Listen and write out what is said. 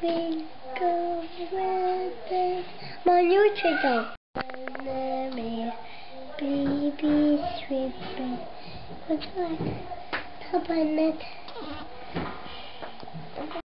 twinkle twinkle, My new twinkle. Baby, sweet, what's like? Top on it.